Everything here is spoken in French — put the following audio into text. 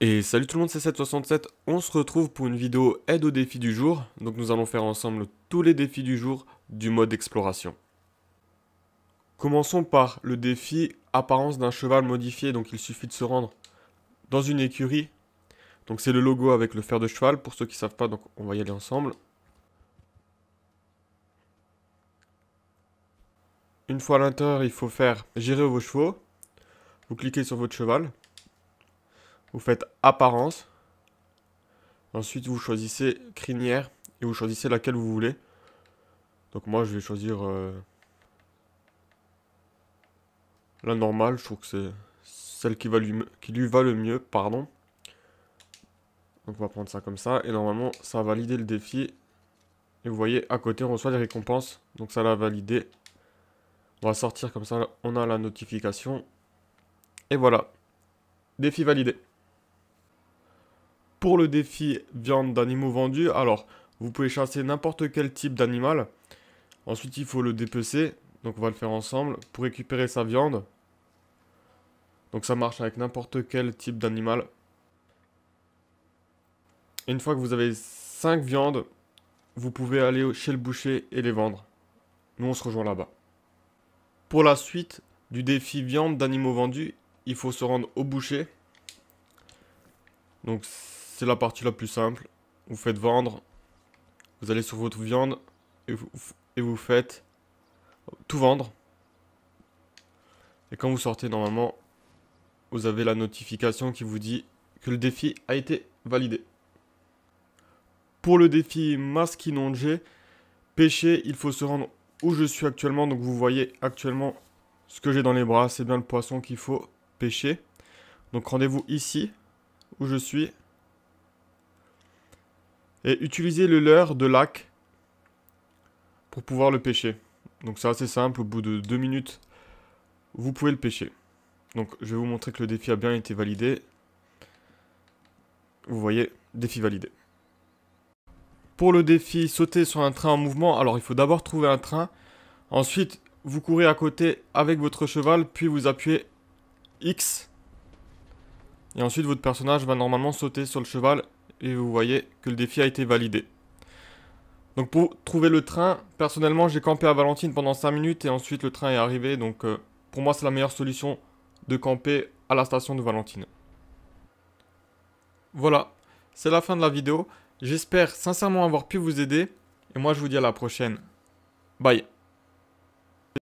Et salut tout le monde, c'est 767. On se retrouve pour une vidéo aide au défi du jour. Donc nous allons faire ensemble tous les défis du jour du mode exploration. Commençons par le défi apparence d'un cheval modifié. Donc il suffit de se rendre dans une écurie. Donc c'est le logo avec le fer de cheval. Pour ceux qui ne savent pas, donc on va y aller ensemble. Une fois à l'intérieur, il faut faire gérer vos chevaux. Vous cliquez sur votre cheval. Vous faites apparence. Ensuite, vous choisissez crinière et vous choisissez laquelle vous voulez. Donc moi, je vais choisir euh, la normale. Je trouve que c'est celle qui, lui, qui lui va le mieux. Pardon. Donc on va prendre ça comme ça. Et normalement, ça va valider le défi. Et vous voyez, à côté, on reçoit les récompenses. Donc ça l'a validé. On va sortir comme ça, on a la notification. Et voilà. Défi validé. Pour le défi viande d'animaux vendus, alors vous pouvez chasser n'importe quel type d'animal. Ensuite, il faut le dépecer. Donc on va le faire ensemble pour récupérer sa viande. Donc ça marche avec n'importe quel type d'animal. Une fois que vous avez 5 viandes, vous pouvez aller chez le boucher et les vendre. Nous, on se rejoint là-bas. Pour la suite du défi viande d'animaux vendus, il faut se rendre au boucher. Donc c'est la partie la plus simple. Vous faites vendre. Vous allez sur votre viande et vous, faites tout vendre. Et quand vous sortez normalement, vous avez la notification qui vous dit que le défi a été validé. Pour le défi Masquinonge, pêcher, il faut se rendre où je suis actuellement. Donc vous voyez actuellement ce que j'ai dans les bras, c'est bien le poisson qu'il faut pêcher. Donc rendez-vous ici où je suis. Et utilisez le leurre de lac pour pouvoir le pêcher. Donc c'est assez simple, au bout de deux minutes, vous pouvez le pêcher. Donc je vais vous montrer que le défi a bien été validé. Vous voyez, défi validé. Pour le défi sauter sur un train en mouvement, alors il faut d'abord trouver un train. Ensuite, vous courez à côté avec votre cheval, puis vous appuyez X. Et ensuite, votre personnage va normalement sauter sur le cheval et vous voyez que le défi a été validé. Donc pour trouver le train, personnellement j'ai campé à Valentine pendant 5 minutes et ensuite le train est arrivé. Donc euh, pour moi c'est la meilleure solution de camper à la station de Valentine. Voilà, c'est la fin de la vidéo. J'espère sincèrement avoir pu vous aider. Et moi je vous dis à la prochaine. Bye